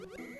you